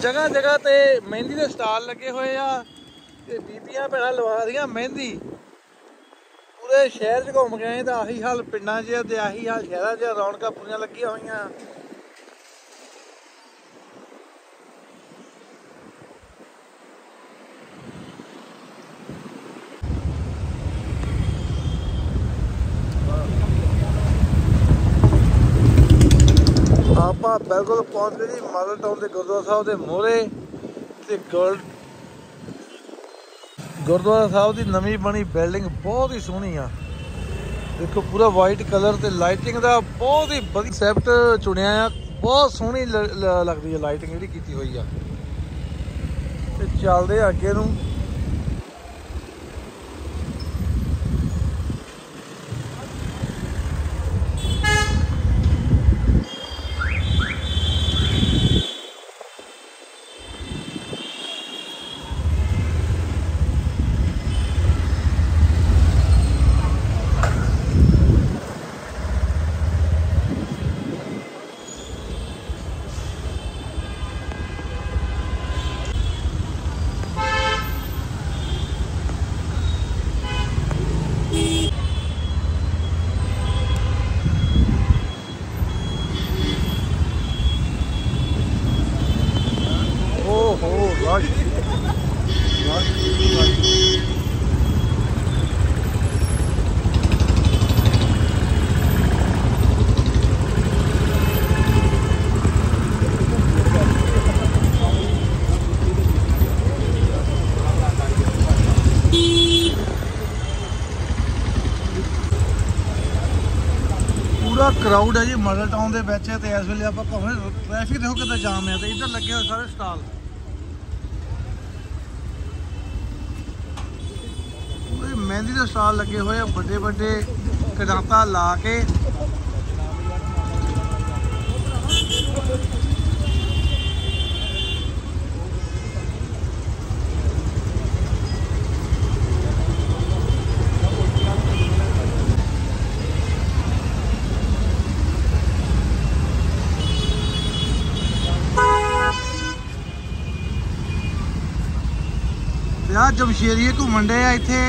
ਜਗ੍ਹਾ ਜਗ੍ਹਾ ਤੇ ਮਹਿੰਦੀ ਦੇ ਸਟਾਲ ਲੱਗੇ ਹੋਏ ਆ ਤੇ ਬੀਬੀਆਂ ਭੈਣਾਂ ਲਵਾ ਰਹੀਆਂ ਮਹਿੰਦੀ। ਪੂਰੇ ਸ਼ਹਿਰ 'ਚ ਘੁੰਮ ਗਏ ਤਾਂ ਆਹੀ ਹਾਲ ਪਿੰਡਾਂ 'ਚ ਤੇ ਆਹੀ ਹਾਲ ਸ਼ਹਿਰਾਂ 'ਚ ਰੌਣਕਾਂ ਪੂਰੀਆਂ ਲੱਗੀਆਂ ਹੋਈਆਂ। ਆਪਾਂ ਬਿਲਕੁਲ ਪਹੁੰਚ ਗਏ ਜੀ ਮਾਡਲ ਟਾਊਨ ਦੇ ਗੁਰਦੁਆਰਾ ਸਾਹਿਬ ਦੇ ਮੋਹਰੇ ਤੇ ਗੋਲਡ ਗੁਰਦੁਆਰਾ ਸਾਹਿਬ ਦੀ ਨਵੀਂ ਬਣੀ ਬਿਲਡਿੰਗ ਬਹੁਤ ਹੀ ਸੋਹਣੀ ਆ। ਦੇਖੋ ਪੂਰਾ ਵਾਈਟ ਕਲਰ ਤੇ ਲਾਈਟਿੰਗ ਦਾ ਬਹੁਤ ਹੀ ਵਧੀਆ ਕਨਸੈਪਟ ਚੁਣਿਆ ਆ। ਬਹੁਤ ਸੋਹਣੀ ਲੱਗਦੀ ਹੈ ਲਾਈਟਿੰਗ ਜਿਹੜੀ ਕੀਤੀ ਹੋਈ ਆ। ਤੇ ਚੱਲਦੇ ਆ ਅੱਗੇ ਨੂੰ। ਪੂਰਾ ਕਰਾਊਡ ਹੈ ਜੀ ਮਾਡਲ ਟਾਊਨ ਦੇ ਵਿੱਚ ਤੇ ਇਸ ਵੇਲੇ ਆਪਾਂ ਭਾਵੇਂ ਟ੍ਰੈਫਿਕ ਦੇਖੋ ਕਿੰਨਾ ਜਾਮ ਹੈ ਤੇ ਇੱਧਰ ਲੱਗੇ ਹੋਏ ਸਾਰੇ ਸਟਾਲ ਪੂਰੇ ਮਹਿੰਦੀ ਦੇ ਸਟਾਲ ਲੱਗੇ ਹੋਏ ਆ, ਵੱਡੇ ਵੱਡੇ ਕਨਾਤਾ ਲਾ ਕੇ। ਰਾਹ ਜਮਸ਼ੇਰੀਏ ਘੁੰਮਣ ਦੇ ਆ ਇੱਥੇ।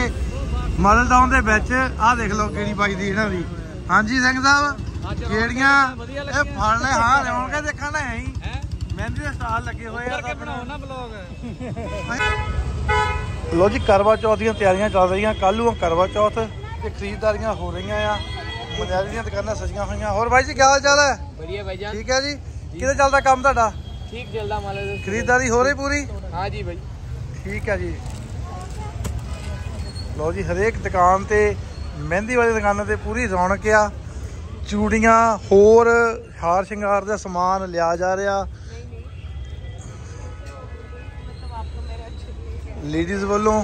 ਮਾਡਲ ਟਾਊਨ ਦੇ ਵਿੱਚ ਆਹ ਦੇਖ ਲਓ ਕਿਹੜੀ ਵੱਜਦੀ ਇਹਨਾਂ ਦੀ। ਹਾਂਜੀ ਸਿੰਘ ਸਾਹਿਬ ਕਿਹੜੀਆਂ? ਇਹ ਫੜ ਲੈ ਹਾਂ ਰੌਣਕਾਂ ਦੇਖਣ ਲੈ ਆਈ ਮਹਿੰਦੀ ਦੇ ਸਟਾਲ ਲੱਗੇ ਹੋਏ ਆ ਕਰਕੇ ਬਣਾਓ ਬਲੌਗ ਲੋ ਜੀ ਕਰਵਾ ਚੌਥ ਦੀਆਂ ਤਿਆਰੀਆਂ ਚੱਲ ਰਹੀਆਂ। ਕੱਲ ਨੂੰ ਕਰਵਾ ਚੌਥ ਤੇ ਖਰੀਦਦਾਰੀਆਂ ਹੋ ਰਹੀਆਂ ਆ। ਮਨਿਆਰੀ ਦੀਆਂ ਦੁਕਾਨਾਂ ਸਜੀਆਂ ਹੋਈਆਂ। ਹੋਰ ਬਾਈ ਜੀ ਕੀ ਹਾਲ ਚਾਲ ਹੈ? ਵਧੀਆ ਬਾਈ ਜਾਨ। ਠੀਕ ਹੈ ਜੀ? ਕਿਤੇ ਚੱਲਦਾ ਕੰਮ ਤੁਹਾਡਾ? ਠੀਕ ਚੱਲਦਾ ਮਾਲੇ। ਖਰੀਦਦਾਰੀ ਹੋ ਰਹੀ ਪੂਰੀ? ਹਾਂ ਜੀ ਬਾਈ। ਠੀਕ ਹੈ ਜੀ। ਲਓ ਜੀ ਹਰੇਕ ਦੁਕਾਨ ਤੇ ਮਹਿੰਦੀ ਵਾਲੀ ਦੁਕਾਨਾਂ ਤੇ ਪੂਰੀ ਰੌਣਕ ਆ। ਚੂੜੀਆਂ ਹੋਰ ਹਾਰ ਸ਼ਿੰਗਾਰ ਦਾ ਸਮਾਨ ਲਿਆ ਜਾ ਰਿਹਾ। ਲੇਡੀਜ਼ ਵੱਲੋਂ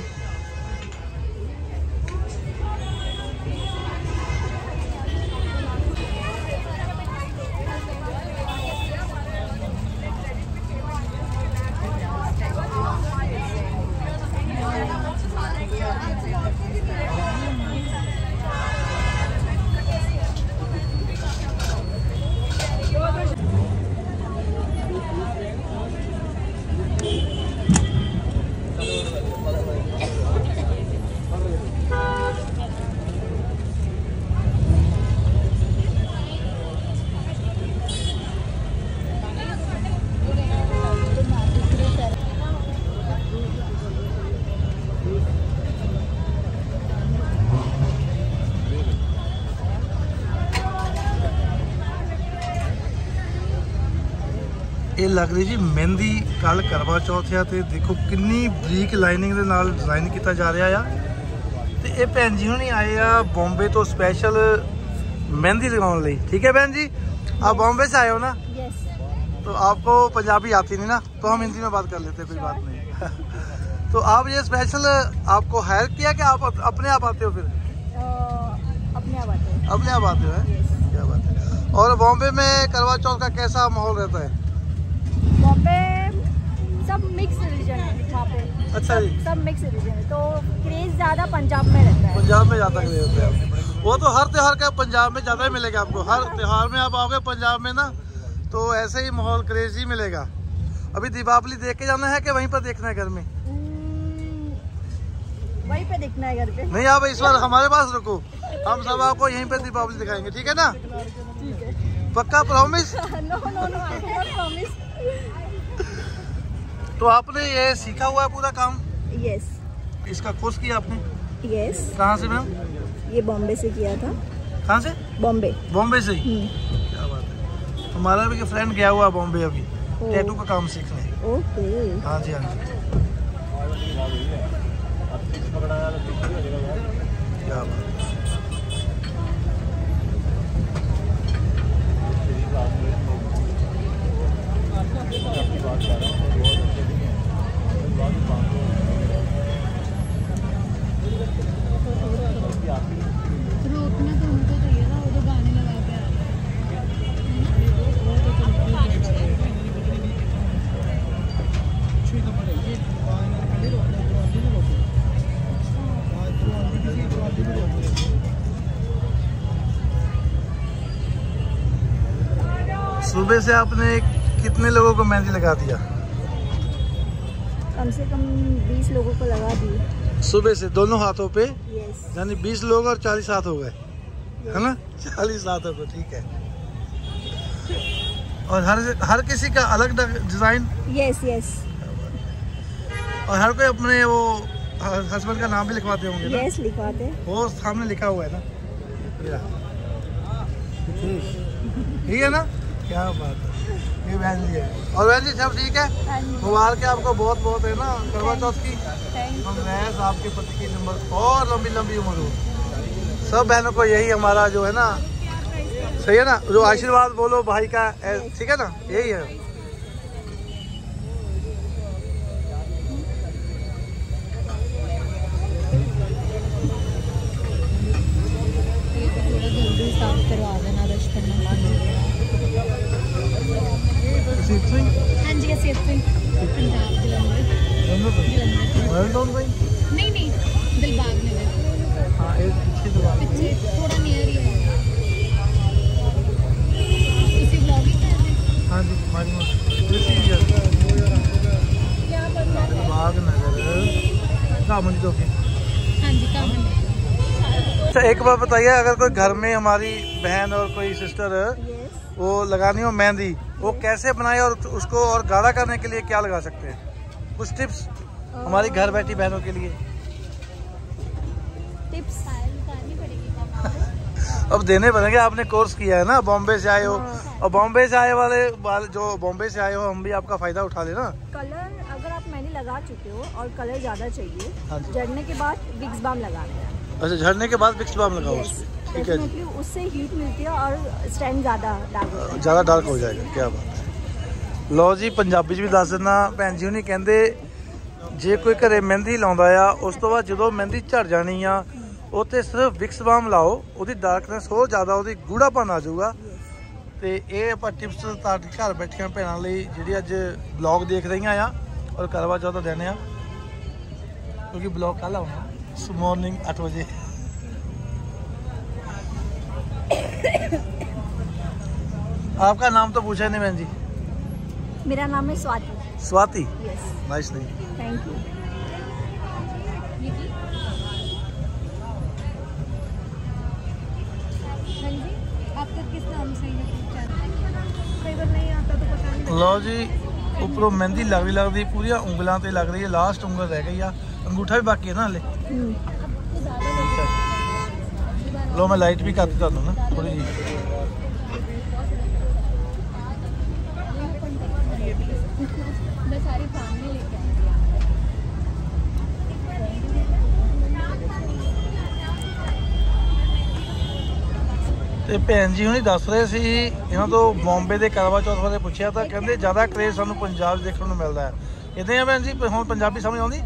ਇਹ ਲੱਗ ਰਹੀ ਜੀ ਮਹਿੰਦੀ ਕੱਲ ਕਰਵਾ ਚੌਥ ਆ ਤੇ ਦੇਖੋ ਕਿੰਨੀ ਬਰੀਕ ਲਾਈਨਿੰਗ ਦੇ ਨਾਲ ਡਿਜ਼ਾਈਨ ਕੀਤਾ ਜਾ ਰਿਹਾ ਆ ਤੇ ਇਹ ਭੈਣ ਜੀ ਹੁਣੀ ਆਏ ਆ ਬੰਬੇ ਤੋਂ ਸਪੈਸ਼ਲ ਮਹਿੰਦੀ ਲਗਾਉਣ ਲਈ ਠੀਕ ਹੈ बहन जी आप बॉम्बे से आए हो ना यस तो आपको पंजाबी आती नहीं ना तो हम हिंदी में बात कर लेते हैं कोई बात नहीं तो आप ये स्पेशल आपको हायर किया कि आप अप- अपने आप आते हो फिर अपने आप आते हैं अपने आप आते हो हैं? क्या बात है और बॉम्बे में करवा चौथ का कैसा माहौल रहता है बॉम्बे सब मिक्स रिलीजन है वहाँ पे। अच्छा जी। सब मिक्स रिलीजन है। तो क्रेज ज़्यादा पंजाब में रहता है। पंजाब में ज़्यादा क्रेज होता है। वो तो हर त्योहार का पंजाब में ज़्यादा ही मिलेगा आपको। हर त्योहार में आप आओगे पंजाब में ना तो ऐसे ही माहौल क्रेज ही मिलेगा। अभी दीपावली देख के जाना है कि वहीं पर देखना है घर में? हम्म, वहीं पे दिखना है घर पे। नहीं आप इस बार हमारे पास रुको। हम सब आपको यहीं पे दीपावली दिखाएँगे ठीक है ना? ठीक है पक्का promise no no no promise तो आपने ये सीखा हुआ है पूरा काम? यस इसका कोर्स किया आपने? यस कहाँ से मैम ये बॉम्बे से किया था। कहाँ से? बॉम्बे। बॉम्बे से ही? हम्म, क्या बात है। हमारा भी फ्रेंड गया हुआ बॉम्बे अभी। टैटू का काम सीखने। ओके। हाँ जी हाँ जी। क्या बात है। सुबह से आपने कितने लोगों को मेहंदी लगा दिया? कम से कम 20 लोगों को लगा दी। सुबह से दोनों हाथों पे? यानी 20 लोग और 40 हाथ हो गए। है ना? 40 हाथों पे ठीक है। और हर हर किसी का अलग डिज़ाइन यस यस और हर कोई अपने वो हस्बैंड का नाम भी लिखवाते होंगे ना? यस लिखवाते। वो सामने लिखा हुआ है ना? ठीक है ना? क्या बात है। ये बहन जी है। और बहन जी सब ठीक है? मुबारक है आपको बहुत बहुत है ना करवा चौथ की। महज आपके पति की नंबर और लंबी लंबी उम्र हो। सब बहनों को यही हमारा जो है ना सही है ना? जो आशीर्वाद बोलो भाई का ठीक है ना? यही है। जलंधर नहीं नहीं दिलबाग नगर हाँ। एक पीछे दबा पीछे थोड़ा नियर ही है। उसी ब्लॉग कर रहे हैं। हाँ जी हमारी सीरियल क्या पता बाग नगर। रामन चौकी हाँ जी काम अच्छा एक बार बताइए अगर कोई घर में हमारी बहन और कोई सिस्टर वो लगानी हो मेहंदी वो कैसे बनाए और उसको और गाढ़ा करने के लिए क्या लगा सकते हैं? कुछ टिप्स हमारी घर बैठी बहनों के लिए? टिप्स अब देने पड़ेंगे आपने कोर्स किया है ना? बॉम्बे से आए हो। हाँ। और बॉम्बे से आए वाले जो बॉम्बे से आए हो हम भी आपका फ़ायदा उठा लेना कलर अगर आप मैंने लगा चुके हो और कलर ज़्यादा चाहिए हाँ झड़ने के बाद विक्स बाम लगा अच्छा झड़ने के बाद विक्स बाम लगाओ ठीक है उससे हीट मिलती है और स्टैंड ज़्यादा ज़्यादा डार्क हो जाएगा क्या बात है। ਕੀ ਬਾਤ ਹੈ ਲਓ ਜੀ ਪੰਜਾਬੀ 'ਚ ਵੀ ਦੱਸ ਦਿੰਦਾ ਭੈਣ ਜੀ ਹੁਣੀ ਕਹਿੰਦੇ ਜੇ ਕੋਈ ਘਰੇ ਮਹਿੰਦੀ ਲਾਉਂਦਾ ਆ ਉਸ ਤੋਂ ਬਾਅਦ ਜਦੋਂ ਮਹਿੰਦੀ ਝੜ ਜਾਣੀ ਆ ਉਹ ਤੇ ਸਿਰਫ ਵਿਕਸ ਬਾਮ ਲਾਓ ਉਹਦੀ ਡਾਰਕਨੈਸ ਹੋਰ ਜ਼ਿਆਦਾ ਉਹਦੀ ਗੂੜਾਪਨ ਆ ਜਾਊਗਾ ਤੇ ਇਹ ਆਪਾਂ ਟਿਪਸ ਤੁਹਾਡੇ ਘਰ ਬੈਠੀਆਂ ਭੈਣਾਂ ਲਈ ਜਿਹੜੀ ਅੱਜ ਬਲੌਗ ਦੇਖ ਰਹੀਆਂ ਆ ਔਰ ਕਰਵਾ ਚੌਥ ਦਾ ਦਿਨ ਆ ਕਿਉਂਕਿ ਬਲੌਗ ਕੱਲ ਆਉਣਾ ਮਾਰਨਿੰਗ 8 ਵਜੇ आपका नाम तो पूछा नहीं बहन जी मेरा नाम है स्वाति स्वाति यस नाइस नहीं थैंक यू हाँ जी आपका किस नाम से है कई बार नहीं आता तो पता नहीं ਲਓ ਜੀ ਉੱਪਰੋਂ ਮਹਿੰਦੀ ਲੱਗਦੀ ਲੱਗਦੀ ਪੂਰੀਆਂ ਉਂਗਲਾਂ ਤੇ ਲੱਗ ਰਹੀ ਹੈ ਲਾਸਟ ਉਂਗਲ ਰਹਿ ਗਈ ਆ ਅੰਗੂਠਾ ਵੀ ਬਾਕੀ ਹੈ ਨਾ ਹਲੇ ਲੋ ਮੈਂ ਲਾਈਟ ਵੀ ਕਰਤੀ ਤੁਹਾਨੂੰ ਨਾ ਥੋੜੀ ਜੀ ਤੇ ਭੈਣ ਜੀ ਹੁਣੀ ਦੱਸ ਰਹੇ ਸੀ ਇਹਨਾਂ ਤੋਂ ਬੰਬੇ ਦੇ ਕਰਵਾ ਚੌਥ ਬਾਰੇ ਪੁੱਛਿਆ ਤਾਂ ਕਹਿੰਦੇ ਜ਼ਿਆਦਾ ਕਰੇਜ਼ ਸਾਨੂੰ ਪੰਜਾਬ 'ਚ ਦੇਖਣ ਨੂੰ ਮਿਲਦਾ ਹੈ ਇਦਾਂ ਆ ਭੈਣ ਜੀ ਹੁਣ ਪੰਜਾਬੀ ਸਮਝ ਆਉਂਦੀ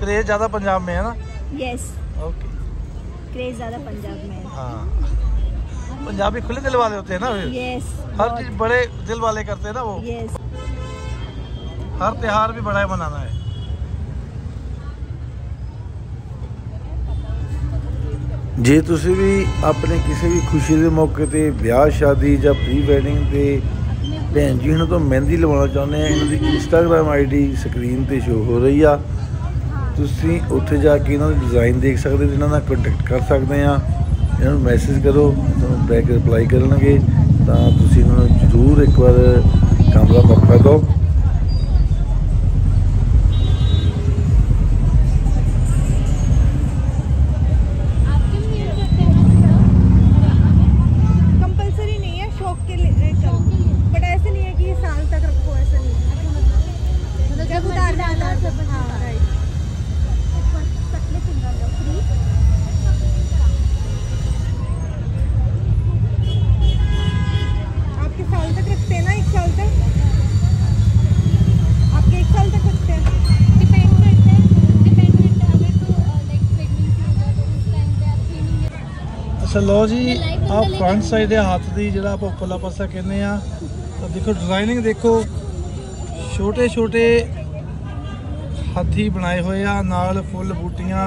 ਕਰੇਜ਼ ਜ਼ਿਆਦਾ ਪੰਜਾਬ ਮੇ ਹੈ ਨਾ यस ओके क्रेज ज़्यादा पंजाब में है हाँ पंजाबी खुले दिल वाले होते हैं ना फिर यस हर चीज बड़े दिल वाले करते हैं ना वो यस हर त्योहार भी बड़ा ही मनाना है ਜੇ ਤੁਸੀਂ ਵੀ ਆਪਣੇ ਕਿਸੇ ਵੀ ਖੁਸ਼ੀ ਦੇ ਮੌਕੇ ਤੇ ਵਿਆਹ, ਸ਼ਾਦੀ ਜਾਂ ਪ੍ਰੀ ਵੈਡਿੰਗ ਤੇ ਭੈਣ ਜੀ ਇਹਨਾਂ ਤੋਂ ਮਹਿੰਦੀ ਲਵਾਉਣਾ ਚਾਹੁੰਦੇ ਆ, ਇਹਨਾਂ ਦੀ ਇੰਸਟਾਗ੍ਰam ਆਈਡੀ ਸਕਰੀਨ ਤੇ ਸ਼ੋ ਹੋ ਰਹੀ ਆ। ਤੁਸੀਂ ਉੱਥੇ ਜਾ ਕੇ ਇਹਨਾਂ ਦਾ ਡਿਜ਼ਾਈਨ ਦੇਖ ਸਕਦੇ ਹੋ ਨਾਲ ਕੰਟੈਕਟ ਕਰ ਸਕਦੇ ਆ। ਇਹਨਾਂ ਨੂੰ ਮੈਸੇਜ ਕਰੋ ਤੁਹਾਨੂੰ ਬੈਕ ਰਿਪਲਾਈ ਕਰਨਗੇ, ਤਾਂ ਤੁਸੀਂ ਇਹਨਾਂ ਨੂੰ ਜ਼ਰੂਰ ਇੱਕ ਵਾਰ ਕੰਮ ਦਾ ਮੌਕਾ ਦਿਓ ਲੋ ਜੀ ਆ ਫਰੰਟ ਸਾਈਡ ਦੇ ਹੱਥ ਦੀ ਜਿਹੜਾ ਆਪਾਂ ਉੱਪਰਲਾ ਪਾਸਾ ਕਹਿੰਦੇ ਆ ਤਾਂ ਦੇਖੋ ਡਿਜ਼ਾਈਨਿੰਗ ਦੇਖੋ ਛੋਟੇ ਛੋਟੇ ਹੱਥੀ ਬਣਾਏ ਹੋਏ ਆ, ਨਾਲ ਫੁੱਲ ਬੂਟੀਆਂ,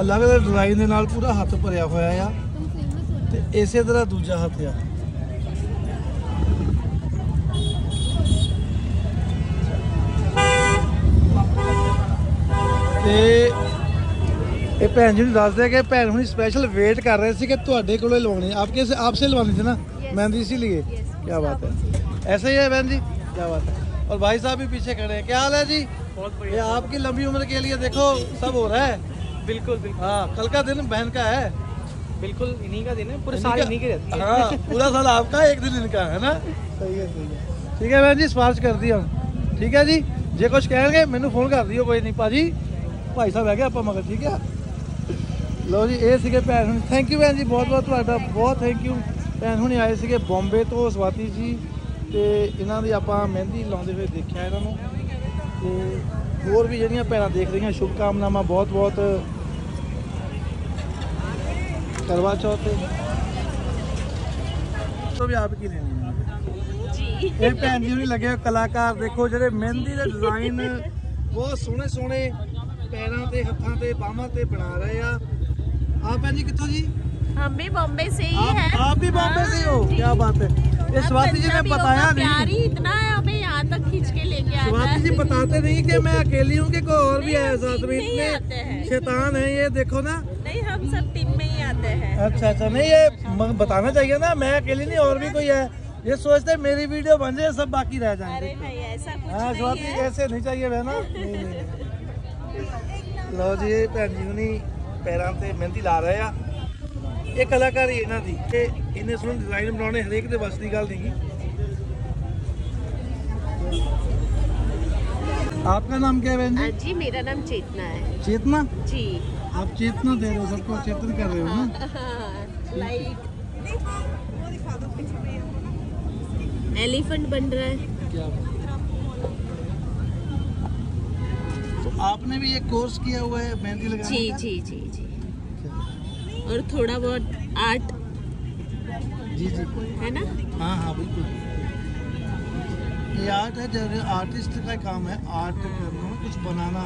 ਅਲੱਗ-ਅਲੱਗ ਡਿਜ਼ਾਈਨ ਦੇ ਨਾਲ ਪੂਰਾ ਹੱਥ ਭਰਿਆ ਹੋਇਆ ਆ, ਤੇ ਇਸੇ ਤਰ੍ਹਾਂ ਦੂਜਾ ਹੱਥ ਆ। ਤੇ ਇਹ ਭੈਣ ਜੀ ਨੂੰ ਦੱਸਦੇ ਆ ਕਿ ਭੈਣ ਹੁਣੀ ਸਪੈਸ਼ਲ ਵੇਟ ਕਰ ਰਹੇ ਸੀ ਕਿ ਤੁਹਾਡੇ ਕੋਲੋਂ ਹੀ ਲਵਾਉਣੀ ਆਪ ਕੇ ਆਪ से लवानी थी ना मेहंदी इसीलिए क्या बात है ऐसे ही है बहन जी क्या बात है और भाई साहब भी पीछे खड़े हैं क्या हाल है जी बहुत ये आपकी लंबी उम्र के लिए देखो सब हो रहा है बिल्कुल बिल्कुल हाँ कल का दिन बहन का है बिल्कुल इन्हीं का दिन है पूरे इन्हीं साल का- इन्हीं की रहती है हाँ पूरा साल आपका एक दिन इनका है ना सही है सही है ठीक है बहन जी सिफारिश कर दी हम ठीक है जी ਜੇ ਕੁਝ ਕਹਿਣਗੇ ਮੈਨੂੰ ਫੋਨ ਕਰ ਦਿਓ ਕੋਈ ਨਹੀਂ ਭਾਜੀ ਭਾਈ ਸਾਹਿਬ ਹੈਗੇ ਆਪਾਂ ਮਗਰ ਠੀਕ ਹੈ ਲਓ ਜੀ ਇਹ ਸੀਗੇ ਭੈਣ ਹੁਣੀ। ਥੈਂਕ ਯੂ ਭੈਣ ਜੀ ਬਹੁਤ ਬਹੁਤ ਤੁਹਾਡਾ ਬਹੁਤ ਥੈਂਕ ਯੂ ਭੈਣ ਹੁਣੀ ਆਏ ਸੀਗੇ ਬੰਬੇ ਤੋਂ ਸਵਾਤੀ ਜੀ ਤੇ ਇਹਨਾਂ ਦੀ ਆਪਾਂ ਮਹਿੰਦੀ ਲਾਉਂਦੇ ਹੋਏ ਦੇਖਿਆ ਇਹਨਾਂ ਨੂੰ। ਤੇ ਹੋਰ ਵੀ ਜਿਹੜੀਆਂ ਭੈਣਾਂ ਦੇਖ ਰਹੀਆਂ ਸ਼ੁਭ ਕਾਮਨਾਵਾਂ ਬਹੁਤ ਬਹੁਤ। ਕਰਵਾ ਚੌਥ ਤੇ। ਤੋਂ ਵੀ ਆਪ ਕੀ ਲੈਣੀ ਹੈ? ਜੀ। ਇਹ ਭੈਣ ਜੀ ਵੀ ਲੱਗੇ ਹੋਏ ਕਲਾਕਾਰ ਦੇਖੋ ਜਿਹੜੇ ਮਹਿੰਦੀ ਦੇ ਡਿਜ਼ਾਈਨ ਬਹੁਤ ਸੋਹਣੇ ਸੋਹਣੇ ਪੈਰਾਂ ਤੇ ਹੱਥਾਂ ਤੇ ਬਾਹਾਂ ਤੇ ਬਣਾ ਰਹੇ ਆ। आप हैं जी कितों जी? हम भी बॉम्बे से ही हैं। आप भी बॉम्बे से हो? हाँ, क्या बात है। ये स्वाति जी ने बताया नहीं। प्यारी इतना है हमें यहाँ तक खींच के लेके आया स्वाति जी बताते नहीं कि मैं अकेली हूँ कि कोई और भी है साथ में? इतने शैतान है ये देखो ना। नहीं हम सब टीम में ही आते हैं। अच्छा अच्छा नहीं ये बताना चाहिए ना मैं अकेली नहीं और भी कोई है। ये सोचते मेरी वीडियो बन जाए सब बाकी रह जाएँगे। हाँ स्वाति ऐसे नहीं चाहिए बहना लो जी भैन जी ਪੈਰਾਂ ਤੇ ਮਹਿੰਦੀ ਲਾ ਰਹੇ ਆ ਇਹ ਕਲਾਕਾਰੀ ਇਹਨਾਂ ਦੀ ਤੇ ਇੰਨੇ ਸੋਹਣੇ ਡਿਜ਼ਾਈਨ ਬਣਾਉਣੇ ਹਰੇਕ ਦੇ ਵੱਸ ਦੀ ਗੱਲ ਨਹੀਂਗੀ आपका नाम क्या है बहन हाँ जी जी मेरा नाम चेतना है चेतना जी आप चेतना दे रहे हो सबको चेतन कर रहे हो ना लाइट एलिफेंट बन रहा है क्या आपने भी एक कोर्स किया हुआ है मेहंदी लगाने जी का? जी जी जी। और थोड़ा बहुत आर्ट जी जी। है ना? हाँ हाँ बिल्कुल। ये आर्ट है जब आर्टिस्ट का काम है आर्ट करना कुछ बनाना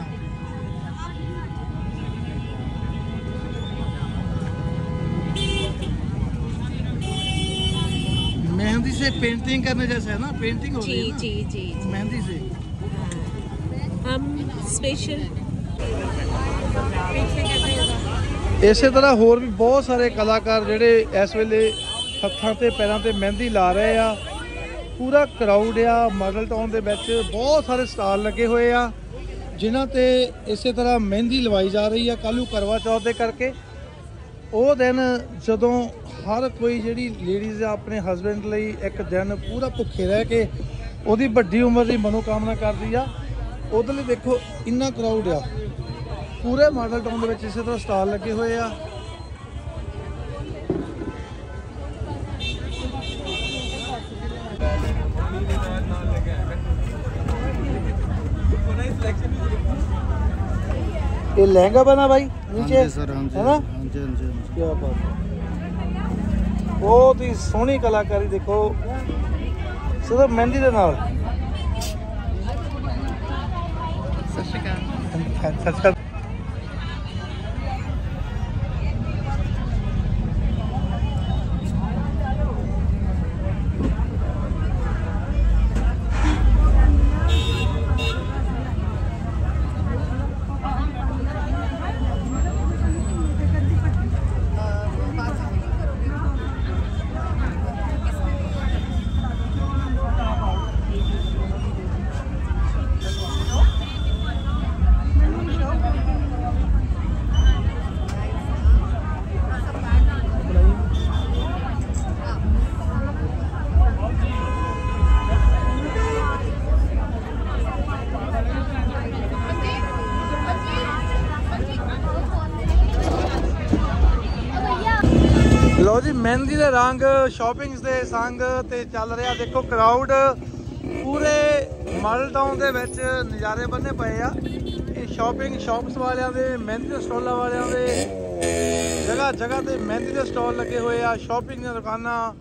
मेहंदी से पेंटिंग करने जैसा है ना? पेंटिंग हो जी है ना? जी जी जी। मेहंदी से? Um, ਹਮ ਸਪੈਸ਼ਲ ਇਸੇ ਤਰ੍ਹਾਂ ਹੋਰ ਵੀ ਬਹੁਤ ਸਾਰੇ ਕਲਾਕਾਰ ਜਿਹੜੇ ਇਸ ਵੇਲੇ ਹੱਥਾਂ ਤੇ, ਪੈਰਾਂ ਤੇ ਮਹਿੰਦੀ ਲਾ ਰਹੇ ਆ। ਪੂਰਾ ਕਰਾਊਡ ਆ ਮਾਡਲ ਟਾਊਨ ਦੇ ਵਿੱਚ ਬਹੁਤ ਸਾਰੇ ਸਟਾਲ ਲੱਗੇ ਹੋਏ ਆ, ਜਿਨ੍ਹਾਂ ਤੇ ਇਸੇ ਤਰ੍ਹਾਂ ਮਹਿੰਦੀ ਲਵਾਈ ਜਾ ਰਹੀ ਆ ਕੱਲੂ ਕਰਵਾ ਚੌਥ ਦੇ ਕਰਕੇ। ਉਹ ਦਿਨ ਜਦੋਂ ਹਰ ਕੋਈ ਜਿਹੜੀ ਲੇਡੀਜ਼ ਆ ਆਪਣੇ ਹਸਬੰਡ ਲਈ ਇੱਕ ਦਿਨ ਪੂਰਾ ਭੁੱਖੇ ਰਹਿ ਕੇ ਉਹਦੀ ਵੱਡੀ ਉਮਰ ਦੀ ਮਨੋਕਾਮਨਾ ਕਰਦੀ ਆ ਉਹਦੇ ਲਈ ਦੇਖੋ ਇੰਨਾ ਕਰਾਊਡ ਆ ਪੂਰੇ ਮਾਡਲ ਟਾਊਨ ਦੇ ਵਿੱਚ ਇਸੇ ਤਰ੍ਹਾਂ ਸਟਾਲ ਲੱਗੇ ਹੋਏ ਆ ये लहंगा बना भाई नीचे सर हाँ जी है ना हाँ जी हाँ जी हाँ जी। क्या बात ਹੈ ਬਹੁਤ ਹੀ ਸੋਹਣੀ ਕਲਾਕਾਰੀ ਦੇਖੋ ਸਿਰਫ ਮਹਿੰਦੀ ਦੇ 踩踩踩 ਦੇ ਰੰਗ ਸ਼ਾਪਿੰਗਸ ਦੇ ਸੰਗ ਤੇ ਚੱਲ ਰਿਹਾ। ਦੇਖੋ ਕਰਾਊਡ ਪੂਰੇ ਮਾਡਲ ਟਾਊਨ ਦੇ ਵਿੱਚ ਨਜ਼ਾਰੇ ਬੰਨੇ ਪਏ ਆ। ਇਹ ਸ਼ਾਪਿੰਗ ਸ਼ਾਪਸ ਵਾਲਿਆਂ ਦੇ, ਮਹਿੰਦੀ ਦੇ ਸਟਾਲਾਂ ਵਾਲਿਆਂ ਦੇ ਜਗ੍ਹਾ ਜਗ੍ਹਾ ਤੇ ਮਹਿੰਦੀ ਦੇ ਸਟਾਲ ਲੱਗੇ ਹੋਏ ਆ। ਸ਼ਾਪਿੰਗ ਦੀਆਂ ਦੁਕਾਨਾਂ